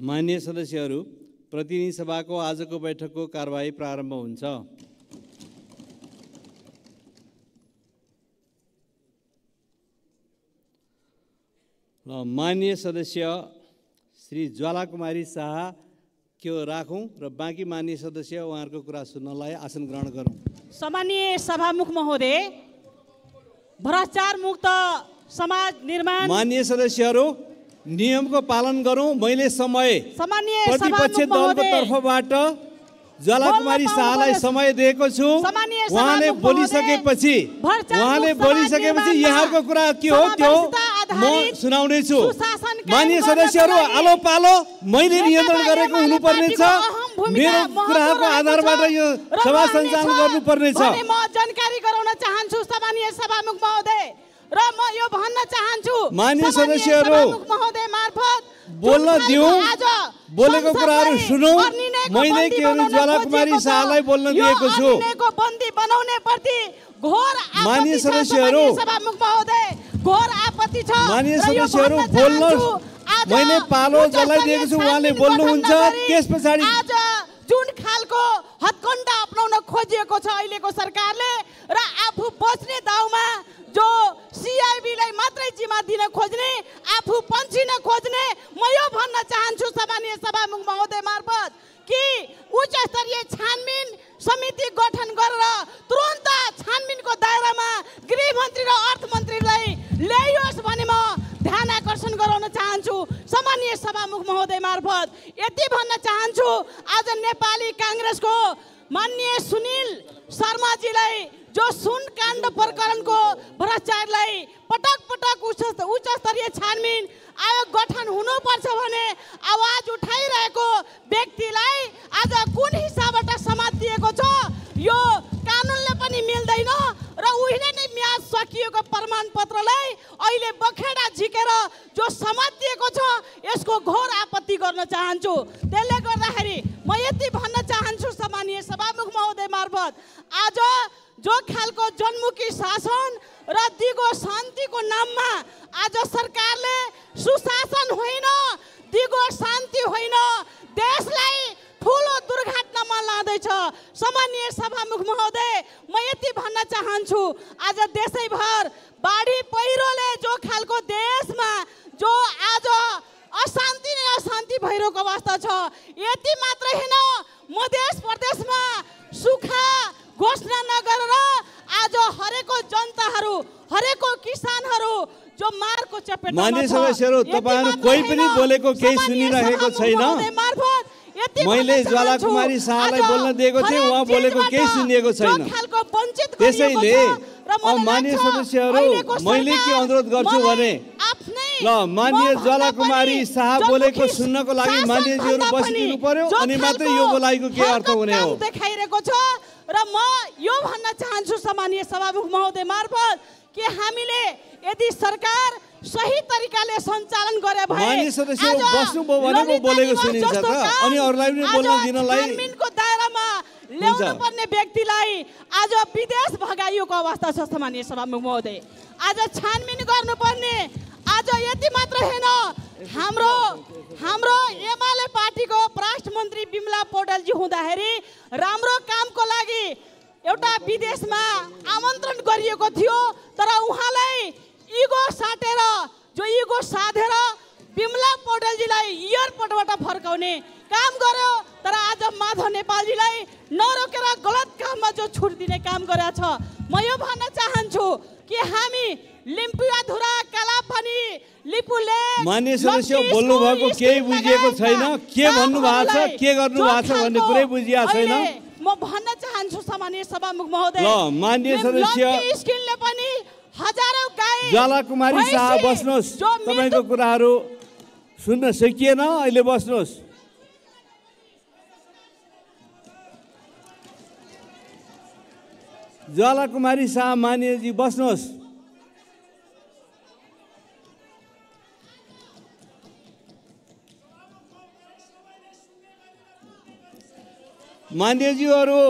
मान्य सदस्यहरू प्रतिनिधि सभाको आजको बैठकको कारवाही प्रारम्भ हुन्छ। र मान्य सदस्य श्री ज्वालाकुमारी शाह के राखौँ? र बाँकी मान्य सदस्य उहाँहरूको कुरा सुन्नलाई आसन ग्रहण गरौँ। सम्मानीय सभामुख महोदय भ्रष्टाचार मुक्त समाज निर्माण मान्य सदस्यहरू नियमको पालन गरौँ। मैले समय प्रतिपक्ष दलको तर्फबाट ज्वालाकुमारी बोल्न शाहलाई समय दिएको छु। उहाँले बोलिसकेपछि उहाँले बोलिसकेपछि यहाँको कुरा के हो त्यो म आधारित सुनाउने छु सुशासन कायम मान्य सदस्यहरू आलो पालो मैले नियन्त्रण गरेको अहम भूमिका मेरो रहेको आधारबाट छ। यो सभा सञ्चालन गर्नुपर्नेछ। म जानकारी गराउन चाहन्छु सभामुख महोदय। र म यो भन्न चाहन्छु मान्य सदस्यहरू, महोदय मार्फत बोल्न दिउँ, आज बोलेको कुराहरू सुनौँ। मैले बन्दी के अरे बनाउन ज्वालाकुमारी खोजिएको छ। शाहलाई बोल्न दिएको छु। बन्दी बनाउने प्रति घोर मान्य सदस्यहरू, सभामुख महोदय घोर आपत्ति छ मान्य सदस्यहरू बोल्न मैले पालो जसलाई दिएको छु उहाँले बोल्नुहुन्छ त्यस पछाडि जुन खालको हत्कण्डा अप्नाउन खोजिएको छ अहिलेको सरकारले र आफू बच्ने दाउमा सिआइबीलाई मात्रै जिम्मा दिन खोज्ने आफू पन्छिन खोज्ने म यो भन्न चाहन्छु सामान्य सभामुख महोदय मार्फत कि उच्च स्तरीय छानबिन समिति गठन गरेर तुरन्त छानबिनको दायरामा गृहमन्त्री र अर्थमन्त्रीलाई ल्याइयोस् भने म ध्यान आकर्षण गराउन चाहन्छु सामान्य सभामुख महोदय मार्फत। यति भन्न चाहन्छु आज नेपाली काङ्ग्रेसको मान्य सुनिल शर्माजीलाई जो सुन काण्ड प्रकरणको भ्रष्टाचारलाई पटक पटक उच्च उच्च स्तरीय छानबिन आयोग गठन हुनुपर्छ भने आवाज उठाइरहेको व्यक्तिलाई आज कुन हिसाबबाट समातिएको छ यो कानुनले पनि मिल्दैन र उहिले नै म्याद सकिएको प्रमाणपत्रलाई अहिले बखेडा झिकेर जो समातिएको छ यसको घोर आपत्ति गर्न चाहन्छु। त्यसले गर्दाखेरि म यति भन्न चाहन्छु सामान्य सभामुख महोदय मार्फत। आज जो खालको जनमुखी शासन र दिगो शान्तिको नाममा आज सरकारले सुशासन होइन दिगो शान्ति होइन देशलाई ठुलो दुर्घटनामा लाँदैछ। सामान्य सभामुख महोदय म यति भन्न चाहन्छु आज देशैभर बाढी पहिरोले जो खालको देशमा जो आज अशान्ति नै अशान्ति भइरहेको अवस्था छ यति मात्रै होइन मध्य प्रदेशमा सुखा घोषणा नगरेर आज हरेको जनताहरू हरेको किसानहरू जो मारको यति तपाईँहरू कोही पनि बोलेको केही सुनिरहेको सभामुख छैन। मैले ज्वालाकुमारी चाहन्छु, शाहलाई बोल्न दिएको थिएँ, उहाँ बोलेको केही सुनिएको छैन। त्यसैले मान्य सदस्यहरू, मैले के अनुरोध गर्छु भने, ल मान्य मभन्दा ज्वालाकुमारी पनि शाह बोलेको सुन्नको लागि मान्यजीहरू बसिदिनु पर्यो अनि मात्रै यो बोलाइको के अर्थ हुने हो र म यो भन्न चाहन्छु सामान्य सभामुख महोदय मार्फत कि हामीले यदि सरकार सही तरिकाले सञ्चालन गरे भने दायरामा ल्याउनु पर्ने व्यक्तिलाई आज विदेश भगाइएको अवस्था छ सामान्य सभामुख महोदय। आज छानबिन गर्नुपर्ने। आज यति मात्र होइन हाम्रो हाम्रो एमाले पार्टीको पराष्ट्र मन्त्री बिमला पौडेलजी हुँदाखेरि राम्रो कामको लागि एउटा विदेशमा आमन्त्रण गरिएको थियो तर उहाँलाई इगो साटेर जो इगो साधेर बिमला पौडेलजीलाई एयरपोर्टबाट फर्काउने काम गर्यो तर आज माधव नेपालजीलाई नरोकेर गलत काममा जो छुट दिने काम गरेको छ म यो भन्न चाहन्छु कि हामी लिम्पुवाधुरा कालापानी लिपुले मान्य सदस्य बोल्नु भएको केही बुझिएको छैन। के भन्नु भएको छ के गर्नु भएको छ भन्ने कुरै बुझिएको छैन। म भन्न चाहन्छु सामान्य सभामुख महोदय। ल, मान्य सदस्य- स्किलले पनि हजारौँ गाई ज्वालाकुमारी शाह भैँसी बस्नुहोस्। तपाईँको कुराहरू सुन्न सकिएन। अहिले बस्नुहोस्। ज्वालाकुमारी शाह मान्यजी बस्नुहोस्। मान्यज्यूहरू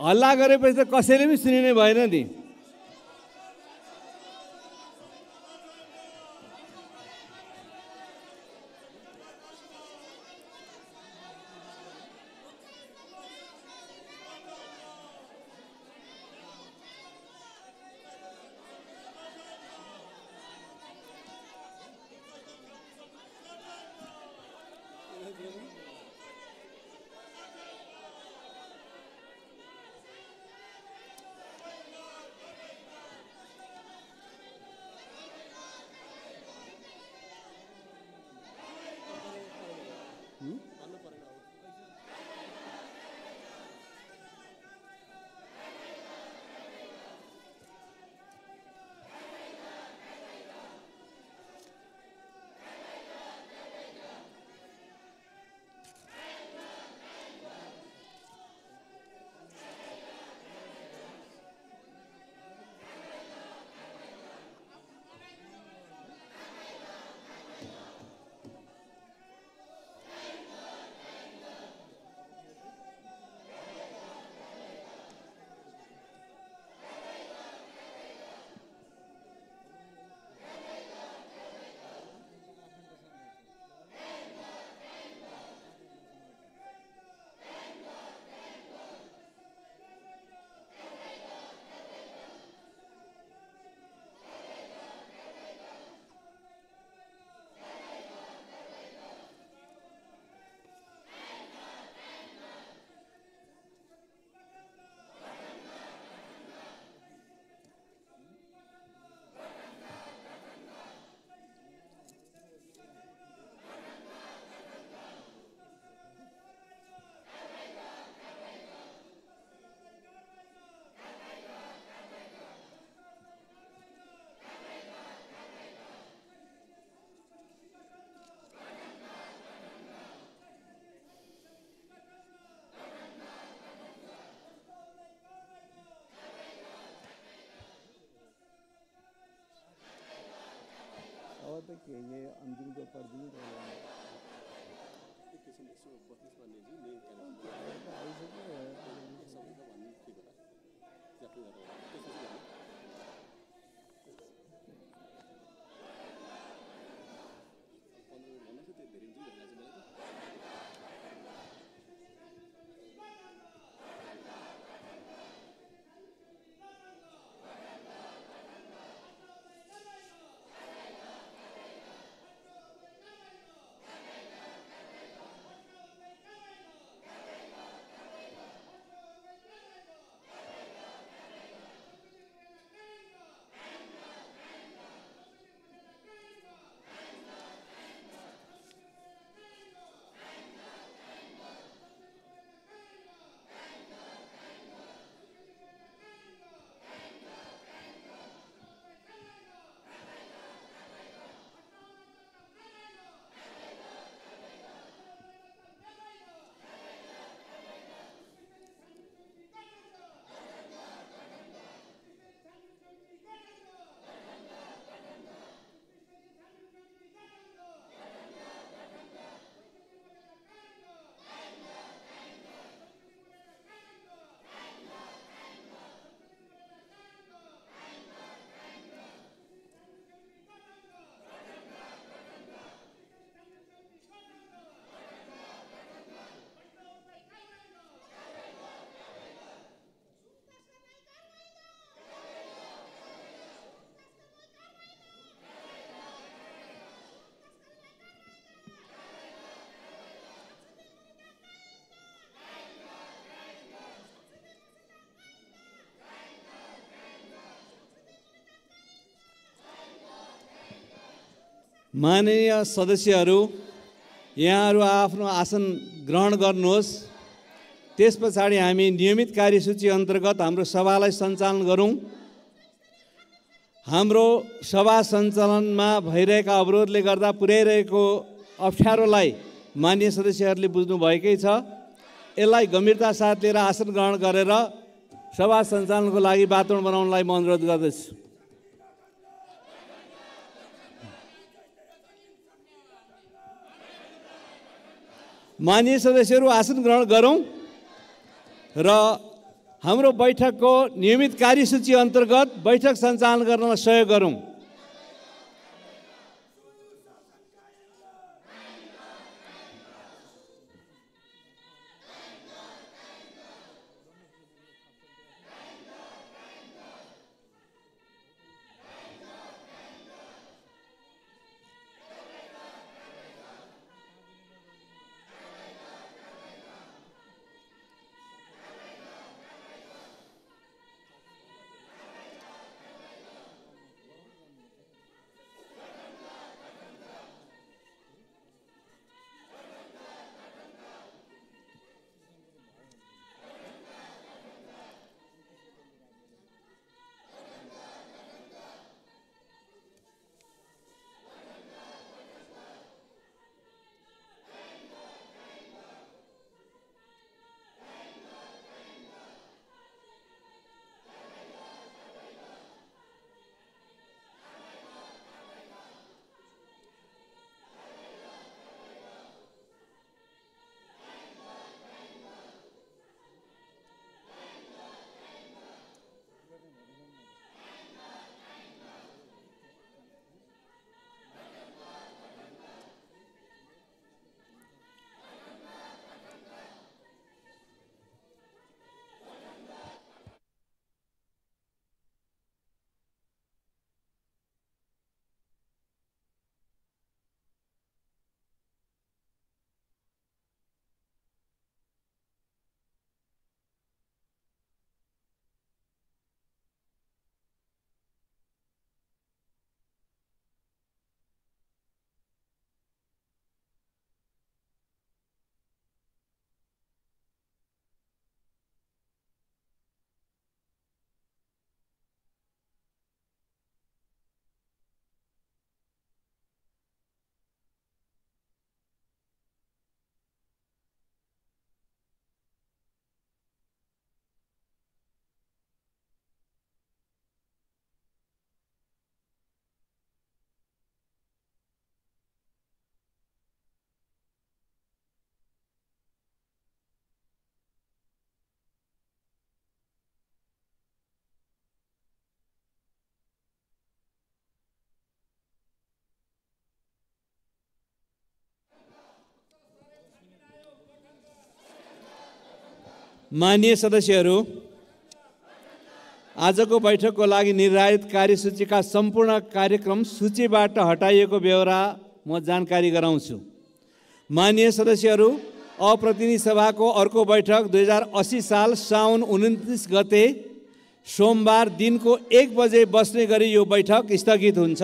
हल्ला गरेपछि त कसैले पनि सुनिने भएन नि। Hmm? त के ये अन्तिमको पर्दिनु माननीय सदस्यहरू यहाँहरू आफ्नो आसन ग्रहण गर्नुहोस्। त्यस पछाडि हामी नियमित कार्यसूची अन्तर्गत हाम्रो सभालाई सञ्चालन गरौँ। हाम्रो सभा सञ्चालनमा भइरहेका अवरोधले गर्दा पुर्याइरहेको अप्ठ्यारोलाई मान्य सदस्यहरूले बुझ्नुभएकै छ। यसलाई गम्भीरता साथ लिएर आसन ग्रहण गरेर सभा सञ्चालनको लागि वातावरण बनाउनलाई म अनुरोध गर्दछु। मान्य सदस्यहरू आसन ग्रहण गरौँ र हाम्रो बैठकको नियमित कार्यसूची अन्तर्गत बैठक सञ्चालन गर्नलाई सहयोग गरौँ। मान्य सदस्यहरू आजको बैठकको लागि निर्धारित कार्यसूचीका सम्पूर्ण कार्यक्रम सूचीबाट हटाइएको बेहोरा म जानकारी गराउँछु। मान्य सदस्यहरू अप्रतिनिधि सभाको अर्को बैठक दुई हजार अस्सी साल साउन उन्तिस गते सोमबार दिनको एक बजे बस्ने गरी यो बैठक स्थगित हुन्छ।